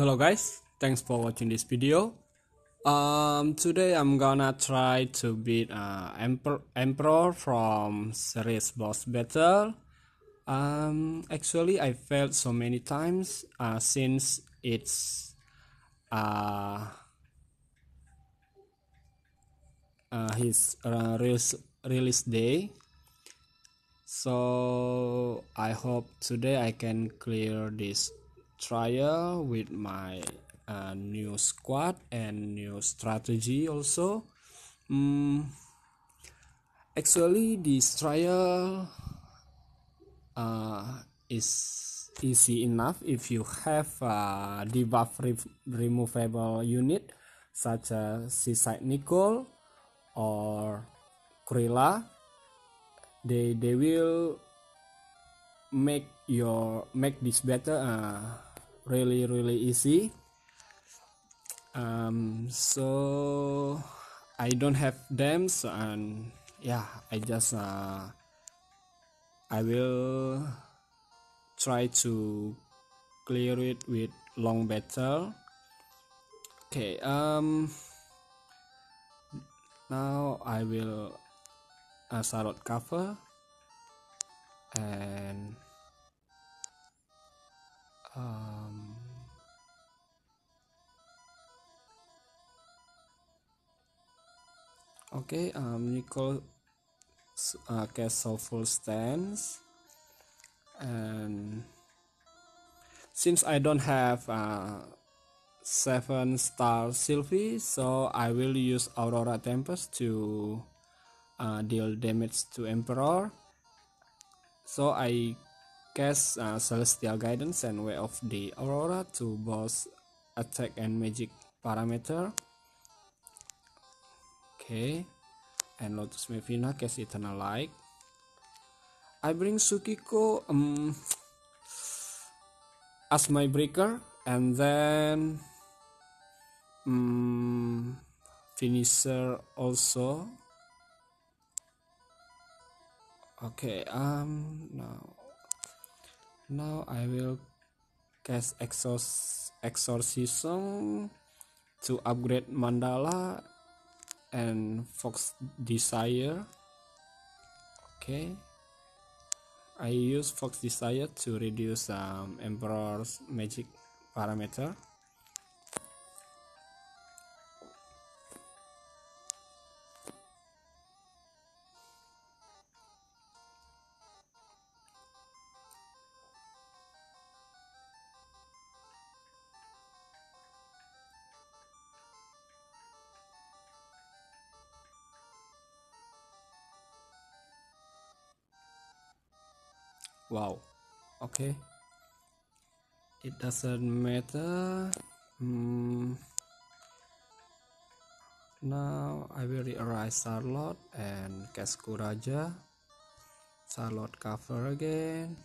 hello guys. Thanks for watching this video. Um today i'm gonna try to beat uh emperor, emperor from series boss battle. Um actually i failed so many times uh since it's uh, uh his uh, release release day. So i hope today i can clear this trial with my uh, new squad and new strategy also. Um, actually this trial uh, is easy enough if you have a debuff re removable unit such as Seaside Nichol or Kryla they they will make your make this better uh, really really easy. Um, so I don't have them so and yeah I just uh, I will try to clear it with long battle. Okay um now I will uh, salad cover and um, okay um Nichol uh, castle full stance. And since I don't have uh, seven star Sylvie so I will use Aurora Tempest to uh, deal damage to Emperor. So I cast uh, Celestial Guidance and Way of the Aurora to boost attack and magic parameter. Okay, and Lotus Mevina cast Eternal Light. I bring Sukiko um, as my breaker and then um, finisher also. Okay, um, now now I will cast Exorc Exorcism to upgrade Mandala and Fox Desire. Okay. I use Fox Desire to reduce um, Emperor's magic parameter wow. Okay it doesn't matter. Hmm. now I will rearrange Charlotte and cast Kuraja Charlotte cover again.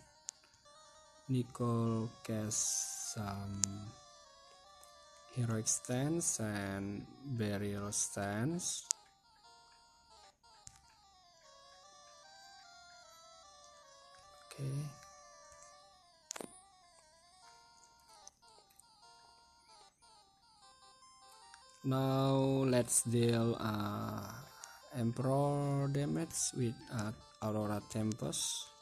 Nicole cast some heroic stance and burial stance okay now let's deal uh, emperor damage with uh, aurora tempest.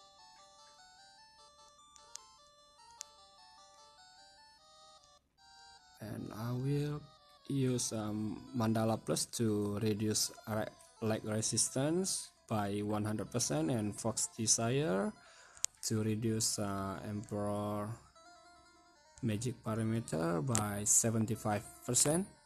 And I will use um, mandala plus to reduce lag resistance by 100% and fox desire to reduce uh, Emperor magic parameter by 75%. Okay.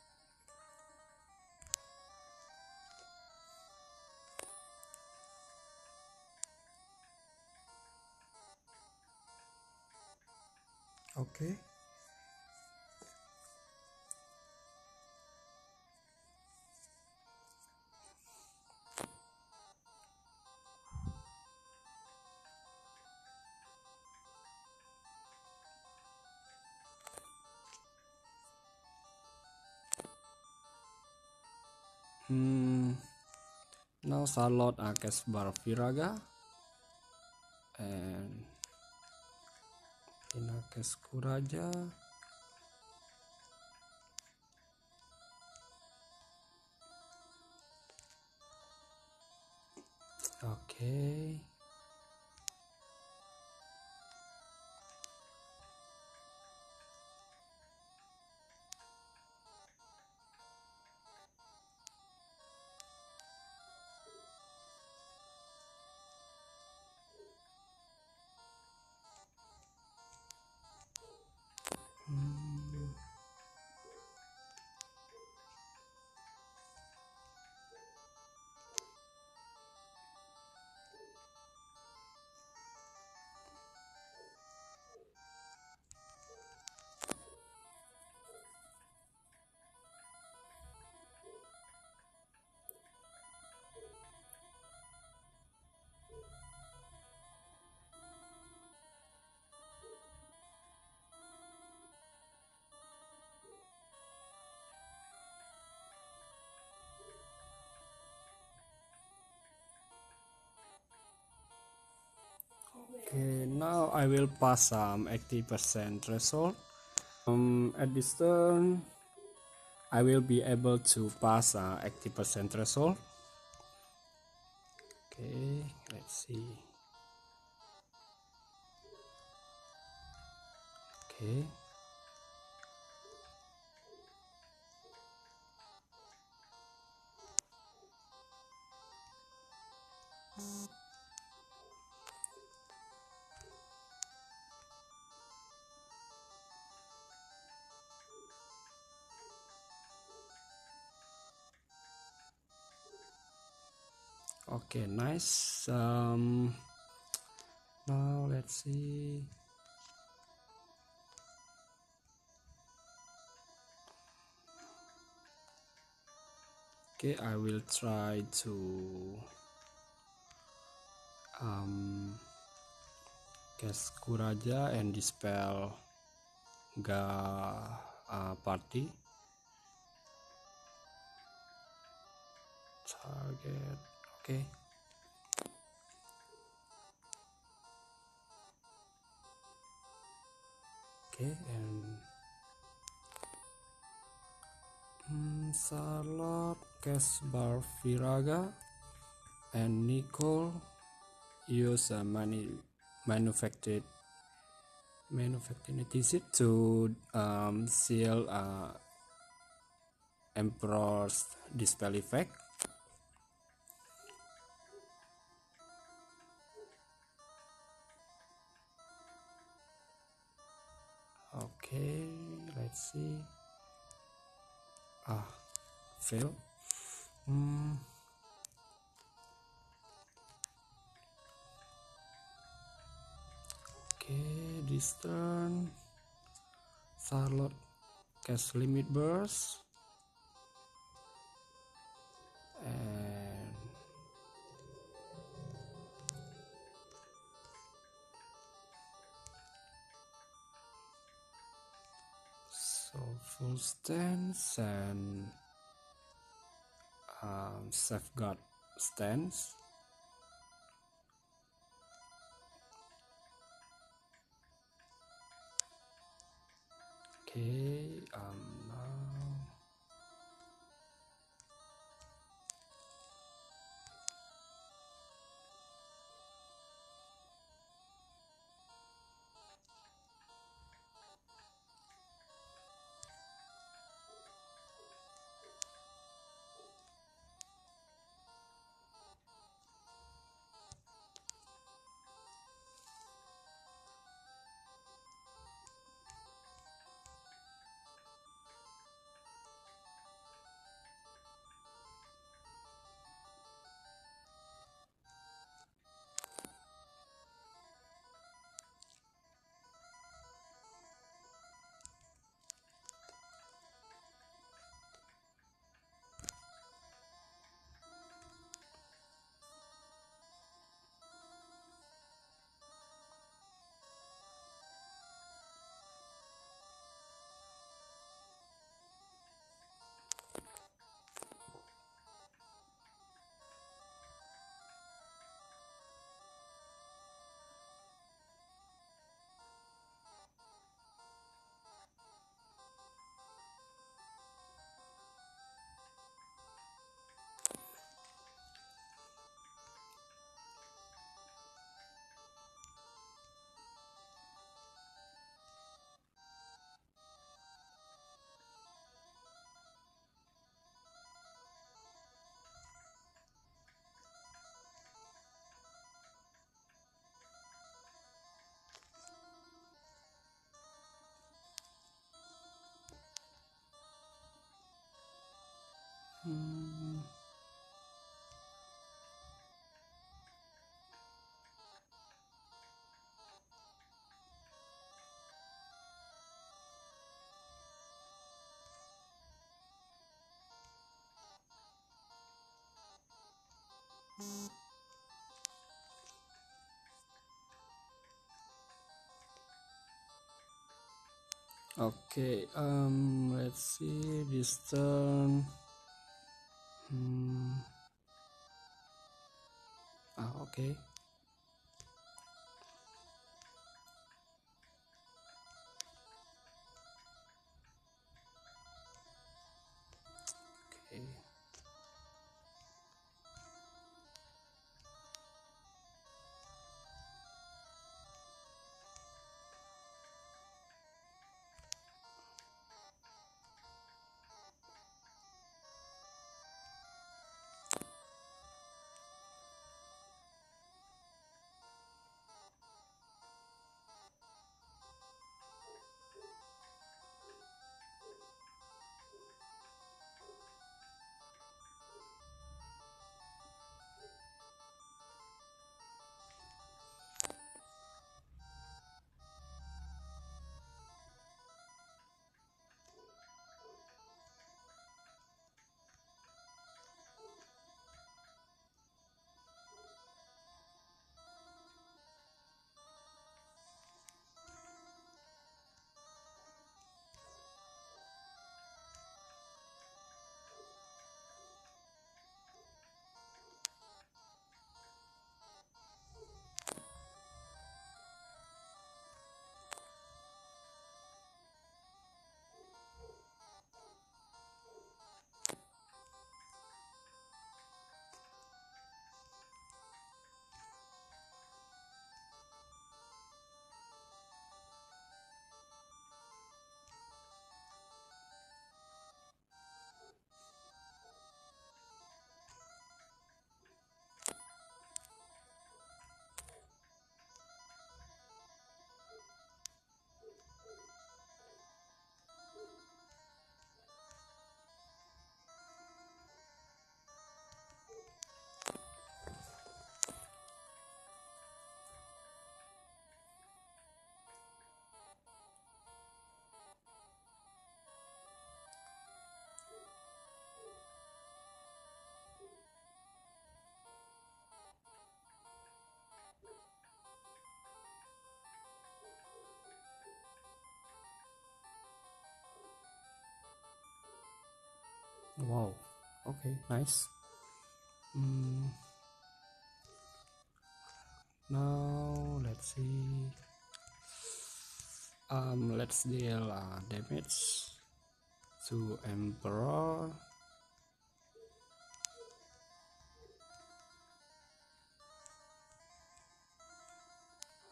Hmm, now salot akes barviraga and inakes kuraja. Okay. Okay now I will pass some 80% threshold. Um, at this turn I will be able to pass 80% uh, threshold. Okay let's see. Okay okay nice. Um now let's see. Okay I will try to um cast Kuraja and dispel Ga uh, party target. Okay okay and hmm, Charlotte Casbar Viraga and Nicole use a manu manufactured manufactured to um, seal uh, Emperor's dispel effect okay let's see. Ah fail. Hmm. okay this Charlotte cast limit burst full stance and um, safeguard stance. Okay um okay um let's see this turn hmm. ah okay wow. Okay nice. Mm. now let's see. Um let's deal uh, damage to emperor.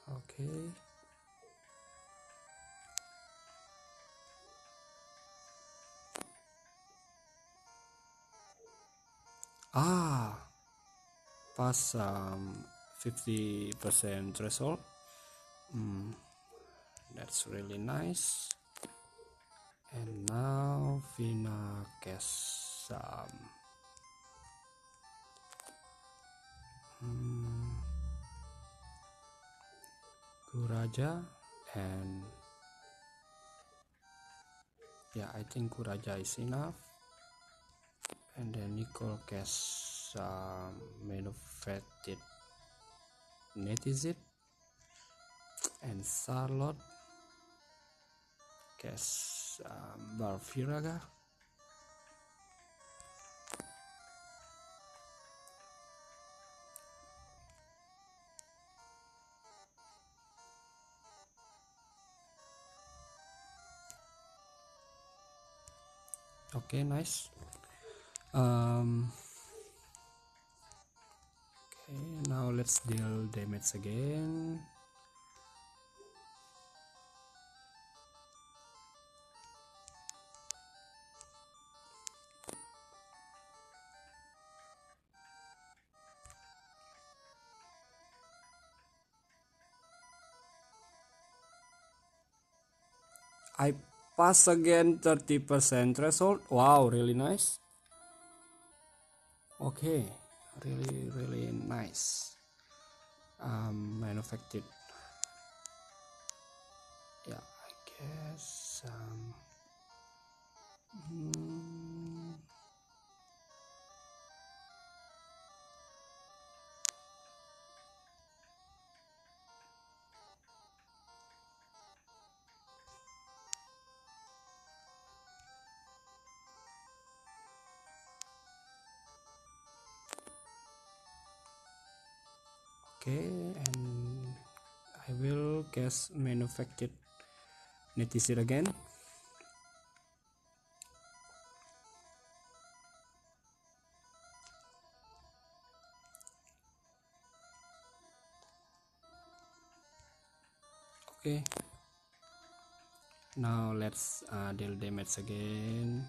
Okay ah pass um 50 percent threshold. Mm, that's really nice. And now Vina Kesam hmm, Kuraja and yeah I think Kuraja is enough and then Nichol Cash uh, manufactured Netizit and Charlotte Cash uh, Barfiraga. Okay nice um okay now let's deal damage again. I pass again 30% threshold. Wow really nice okay really really nice um, manufactured yeah I guess um, hmm. And I will guess manufactured Netizen again. Okay. Now let's uh, deal damage again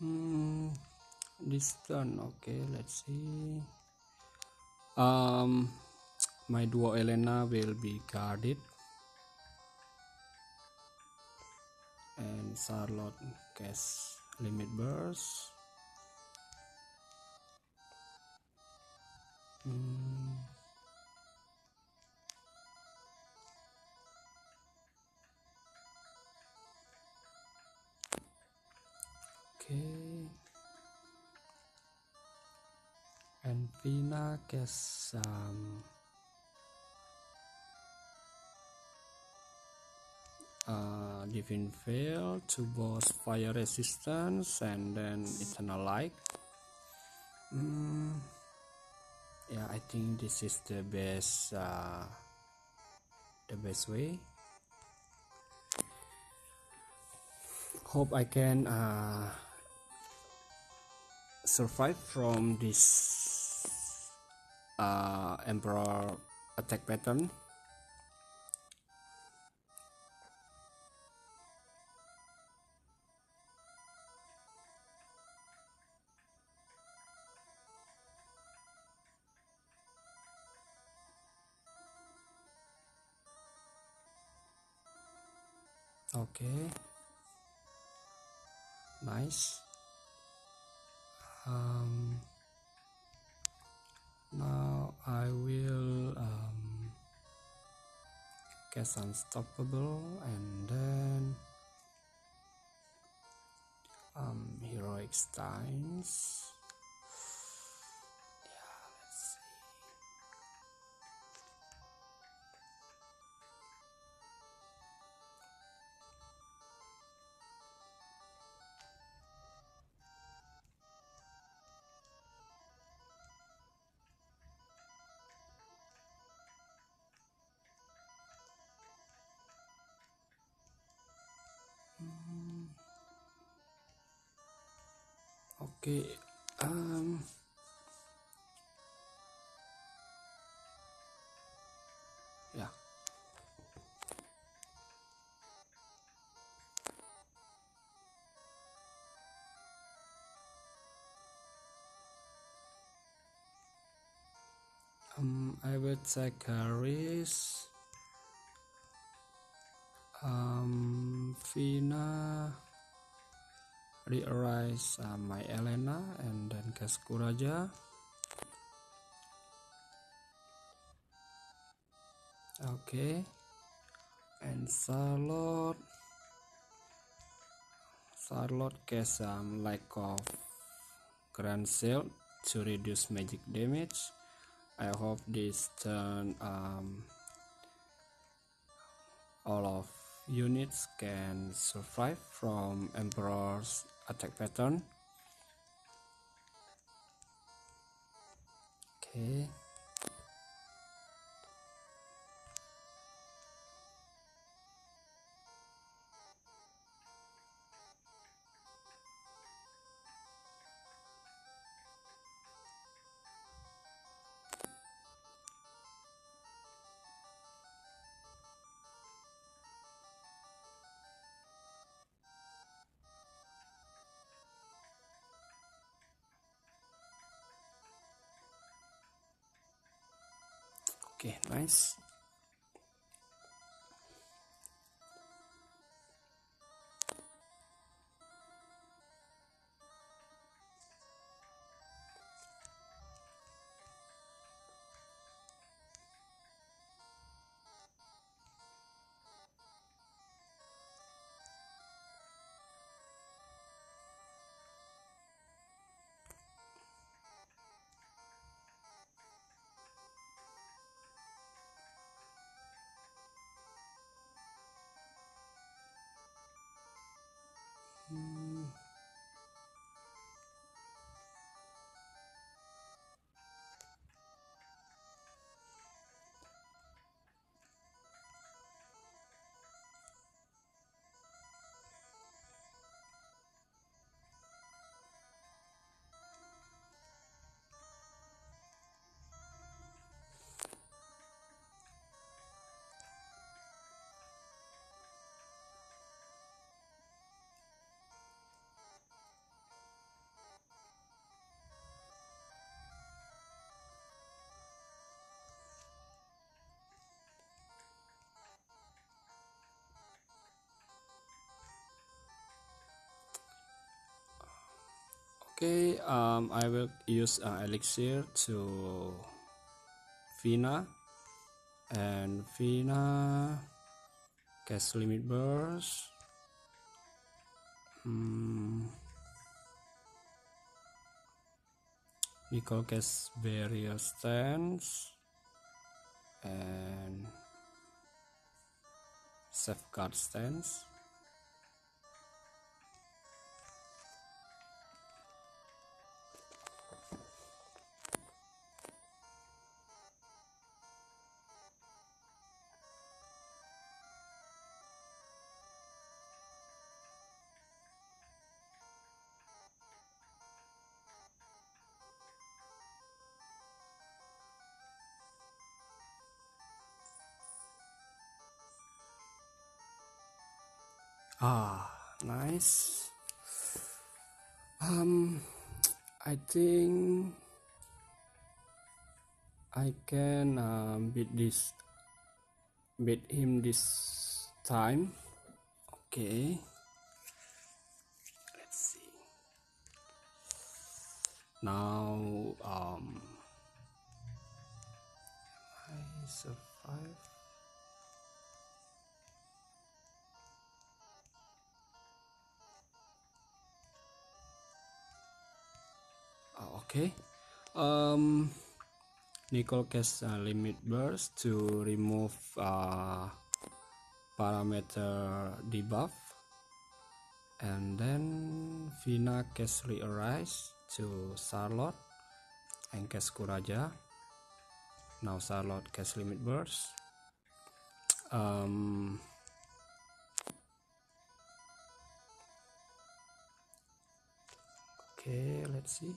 hmm, this turn okay let's see. Um my duo Elena will be guarded. And Charlotte cast limit burst. Hmm. Vina gets um, uh, Divine Veil to boost fire resistance and then Eternal Light mm, yeah I think this is the best uh, the best way. Hope I can uh, survive from this uh, emperor attack pattern. Okay. Nice. Um, unstoppable and then um, heroic stance okay um yeah. Um I will take a um Fina rearrange uh, my Elena and then Kuraja. okay. And Charlotte Charlotte cast um, lack of Grand Shield to reduce magic damage. I hope this turn um, all of units can survive from Emperor's attack pattern. Okay okay okay um, I will use uh, elixir to Vina and Vina cast limit burst. Hmm. Nichol cast barrier stance. And safeguard stance nice um I think I can uh, beat this beat him this time. Okay. Let's see. Now um I survive okay um Nicole cast uh, limit burst to remove uh, parameter debuff. And then Vina cast rearise to Charlotte and cast Kuraja. Now Charlotte cast limit burst. Um, okay let's see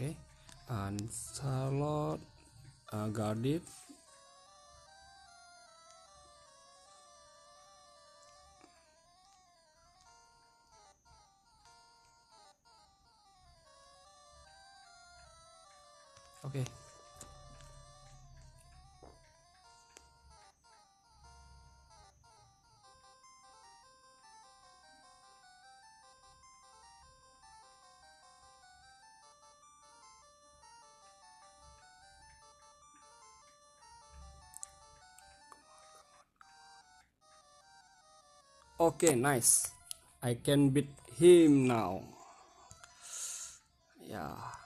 okay and Charlotte uh, guarded okay okay nice. I can beat him now. Yeah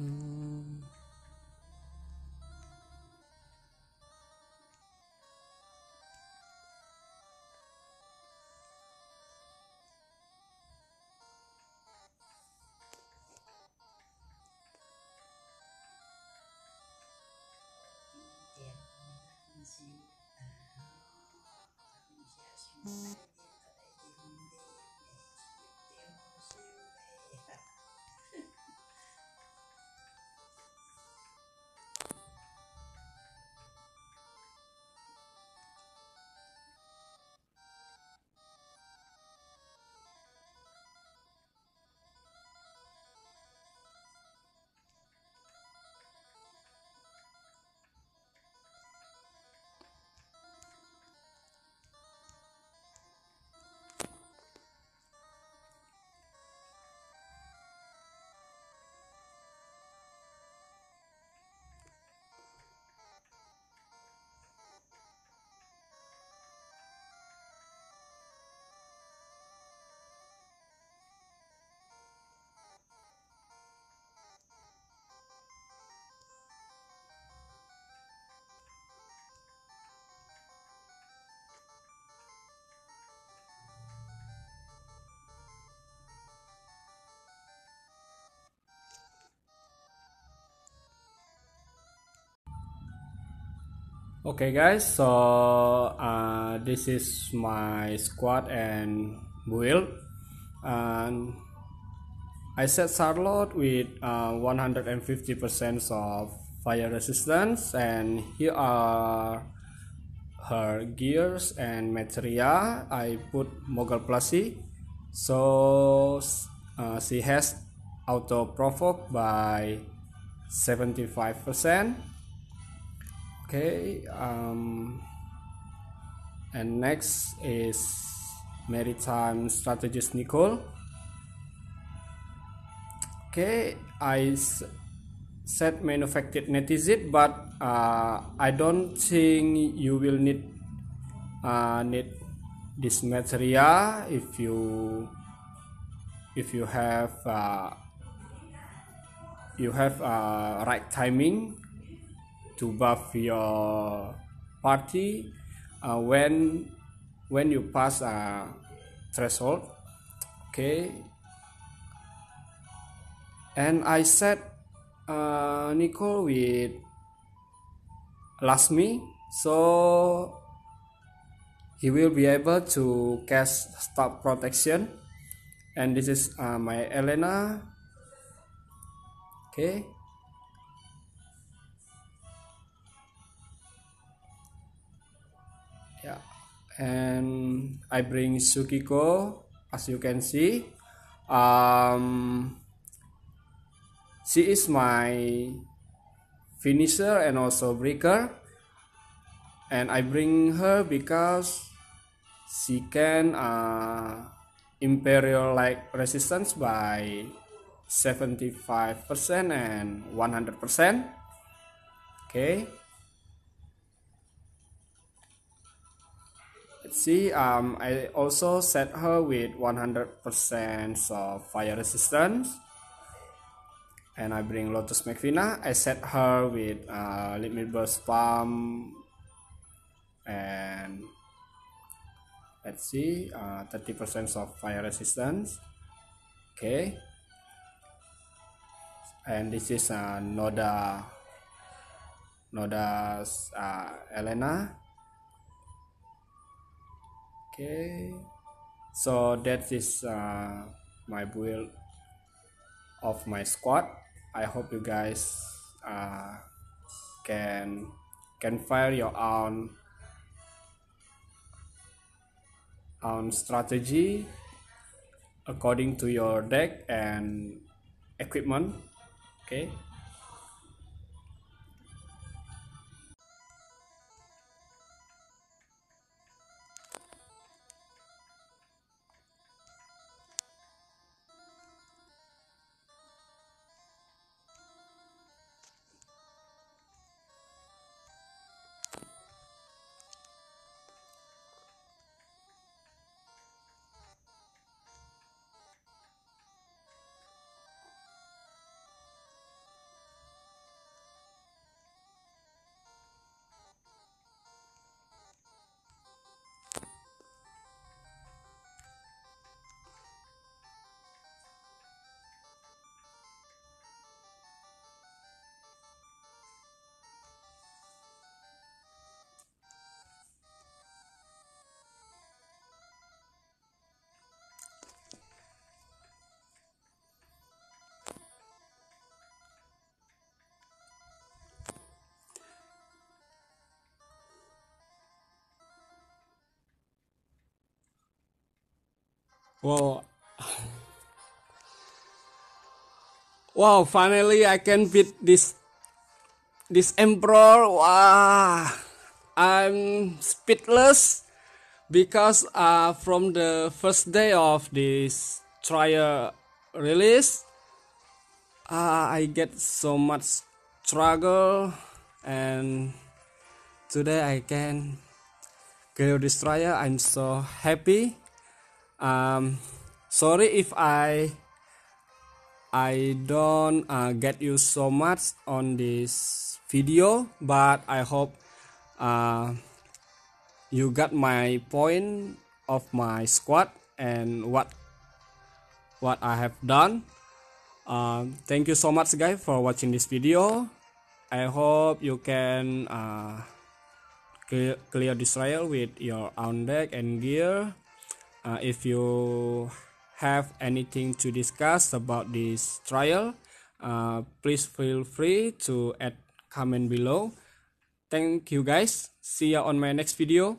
Hmm. Okay guys so uh, this is my squad and build and I set Charlotte with 150% uh, of fire resistance and here are her gears and material I put Moogle Plushie so uh, she has auto provoke by 75% okay um, and next is maritime strategist Nichol. Okay I said manufactured netizen but uh, I don't think you will need uh, need this material if you if you have uh, you have uh, right timing to buff your party uh, when when you pass a threshold okay? And I set uh, Nichol with Lasmi so he will be able to cast stop protection. And this is uh, my Elena. Okay and I bring Tsukiko as you can see. Um, she is my finisher and also breaker. And I bring her because she can uh, imperil light resistance by 75% and 100% okay see um, I also set her with 100% of fire resistance. And I bring Lotus Mage Fina I set her with uh, limit burst palm. And let's see 30% uh, of fire resistance. Okay. And this is uh, Noda Noda's uh, Elena okay. So that is uh, my build of my squad. I hope you guys uh, can can fire your own own strategy according to your deck and equipment. Okay Wow. Wow, finally I can beat this this emperor. Wow. I'm speechless because uh, from the first day of this trial release uh, I get so much struggle and today I can clear this trial I'm so happy um, sorry if I I don't uh, get you so much on this video but I hope uh, you got my point of my squad and what what I have done. Uh, thank you so much guys for watching this video. I hope you can uh, clear, clear this trial with your own deck and gear uh, if you have anything to discuss about this trial uh, please feel free to add comment below. Thank you guys. See you on my next video